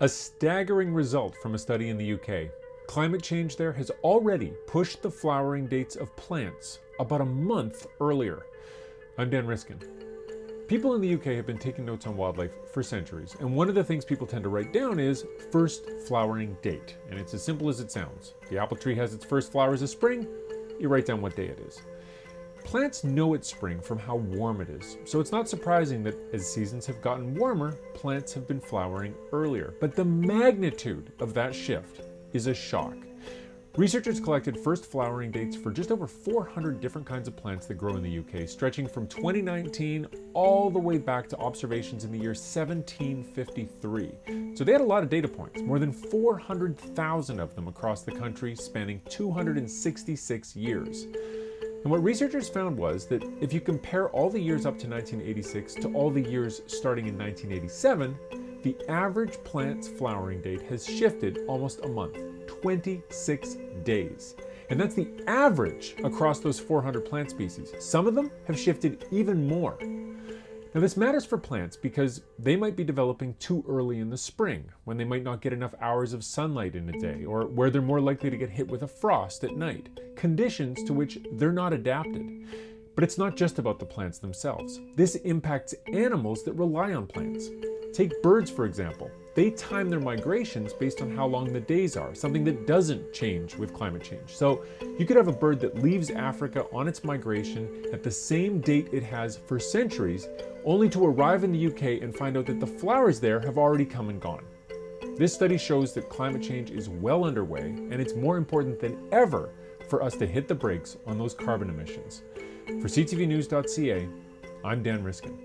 A staggering result from a study in the UK. Climate change there has already pushed the flowering dates of plants about a month earlier. I'm Dan Riskin. People in the UK have been taking notes on wildlife for centuries, and one of the things people tend to write down is first flowering date. And it's as simple as it sounds. The apple tree has its first flowers of spring, you write down what day it is. Plants know it's spring from how warm it is, so it's not surprising that as seasons have gotten warmer, plants have been flowering earlier. But the magnitude of that shift is a shock. Researchers collected first flowering dates for just over 400 different kinds of plants that grow in the UK, stretching from 2019 all the way back to observations in the year 1753. So they had a lot of data points, more than 400,000 of them across the country, spanning 266 years. And what researchers found was that if you compare all the years up to 1986 to all the years starting in 1987, the average plant's flowering date has shifted almost a month. 26 days. And that's the average across those 400 plant species. Some of them have shifted even more. Now, this matters for plants because they might be developing too early in the spring, when they might not get enough hours of sunlight in a day, or where they're more likely to get hit with a frost at night, conditions to which they're not adapted. But it's not just about the plants themselves. This impacts animals that rely on plants. Take birds, for example. They time their migrations based on how long the days are, something that doesn't change with climate change. So you could have a bird that leaves Africa on its migration at the same date it has for centuries, only to arrive in the UK and find out that the flowers there have already come and gone. This study shows that climate change is well underway, and it's more important than ever for us to hit the brakes on those carbon emissions. For CTVnews.ca, I'm Dan Riskin.